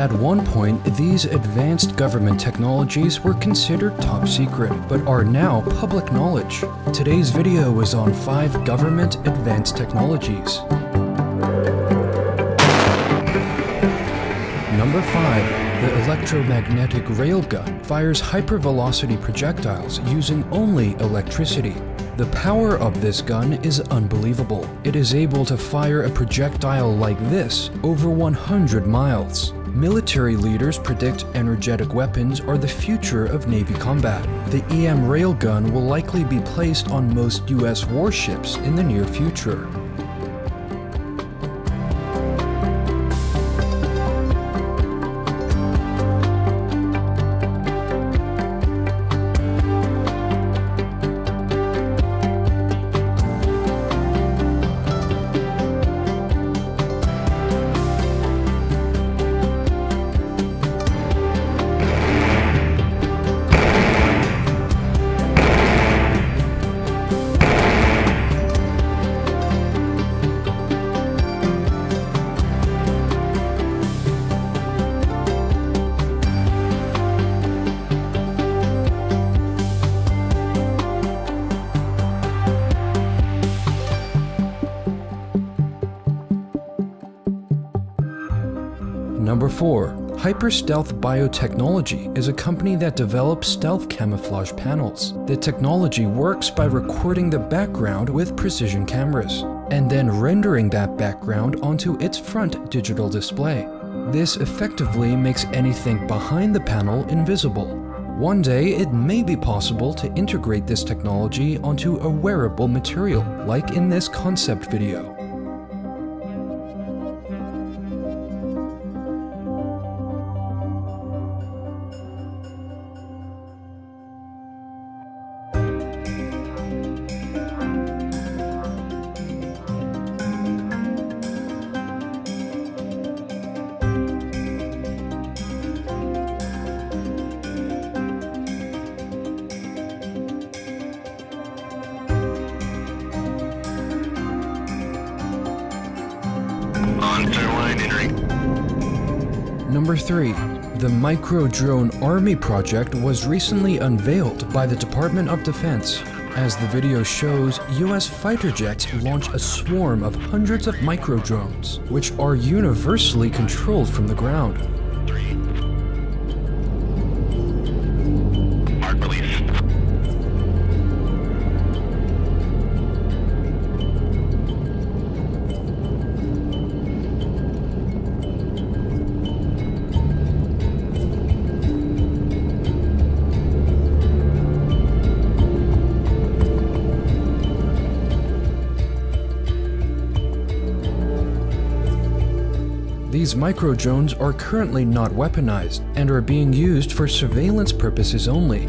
At one point, these advanced government technologies were considered top secret, but are now public knowledge. Today's video is on 5 government advanced technologies. Number 5. The electromagnetic railgun fires hypervelocity projectiles using only electricity. The power of this gun is unbelievable. It is able to fire a projectile like this over 100 miles. Military leaders predict energetic weapons are the future of Navy combat. The EM railgun will likely be placed on most US warships in the near future. Number 4. Hyperstealth Biotechnology is a company that develops stealth camouflage panels. The technology works by recording the background with precision cameras, and then rendering that background onto its front digital display. This effectively makes anything behind the panel invisible. One day, it may be possible to integrate this technology onto a wearable material, like in this concept video. Entering. Number 3. The Micro Drone Army project was recently unveiled by the Department of Defense. As the video shows, US fighter jets launch a swarm of hundreds of micro drones, which are universally controlled from the ground. Three. These micro drones are currently not weaponized and are being used for surveillance purposes only.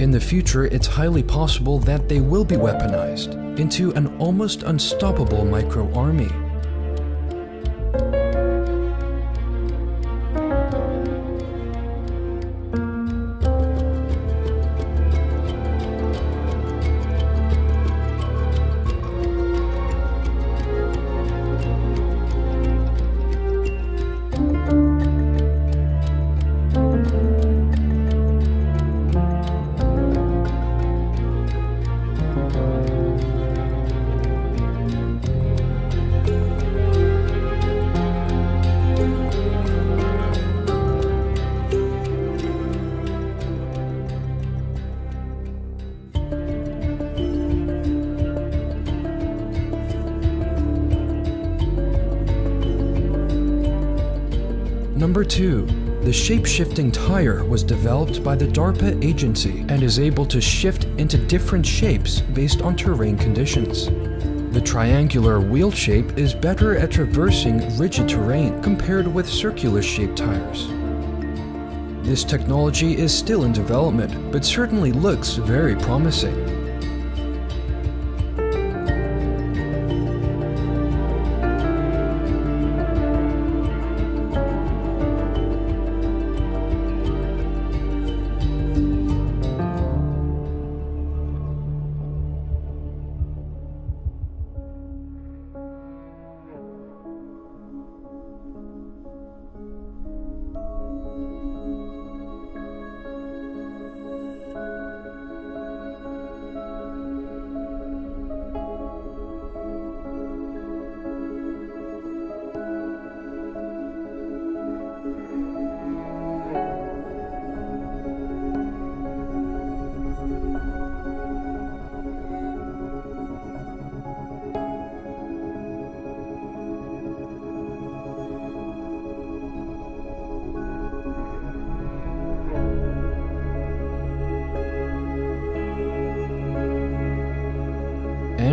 In the future, it's highly possible that they will be weaponized into an almost unstoppable micro Number 2. The shape-shifting tire was developed by the DARPA agency and is able to shift into different shapes based on terrain conditions. The triangular wheel shape is better at traversing rigid terrain compared with circular shaped tires. This technology is still in development, but certainly looks very promising.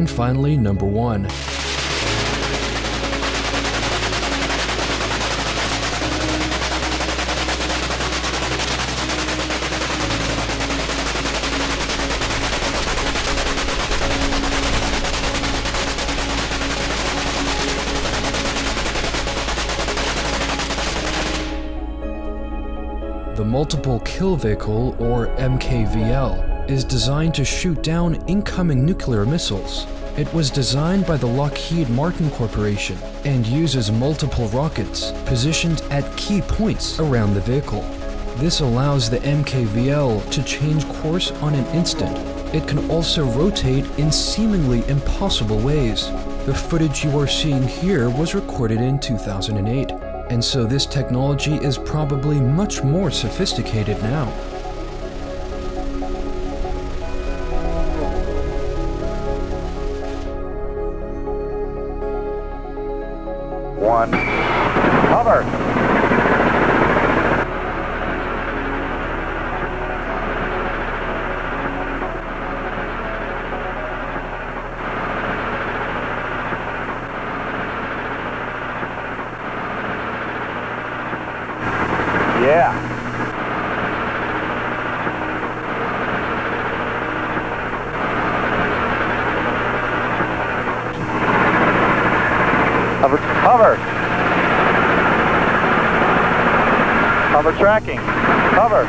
And finally, number 1. The Multiple Kill Vehicle, or MKVL, is designed to shoot down incoming nuclear missiles. It was designed by the Lockheed Martin Corporation and uses multiple rockets positioned at key points around the vehicle. This allows the MKVL to change course on an instant. It can also rotate in seemingly impossible ways. The footage you are seeing here was recorded in 2008 and so this technology is probably much more sophisticated now. Cover. Cover. Cover tracking. Cover.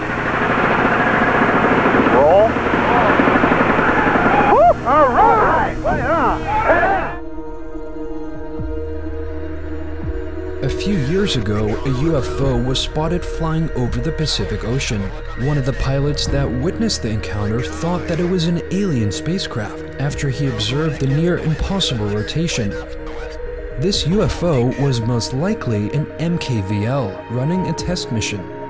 Roll. Woo! All right. Way on. A few years ago, a UFO was spotted flying over the Pacific Ocean. One of the pilots that witnessed the encounter thought that it was an alien spacecraft after he observed the near impossible rotation. This UFO was most likely an MKVL running a test mission.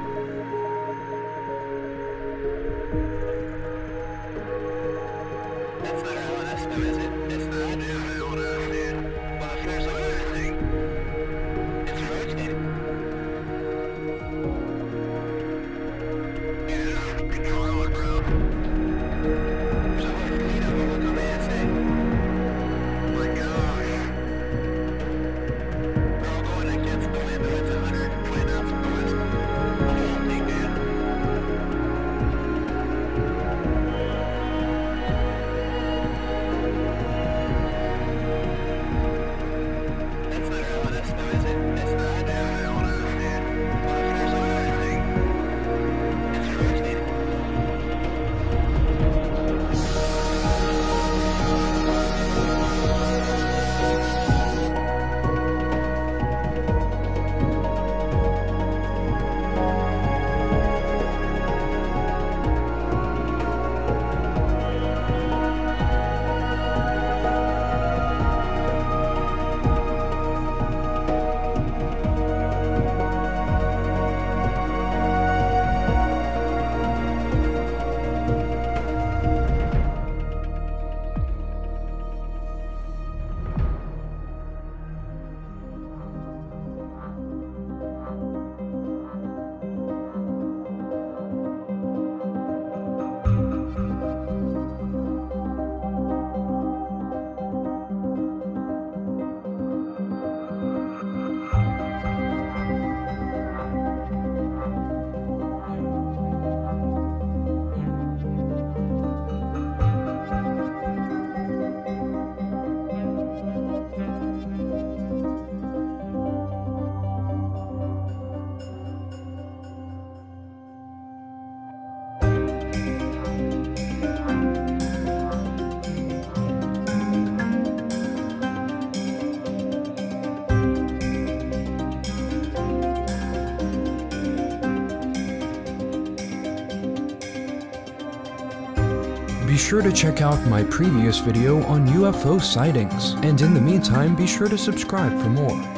Be sure to check out my previous video on UFO sightings, and in the meantime be sure to subscribe for more.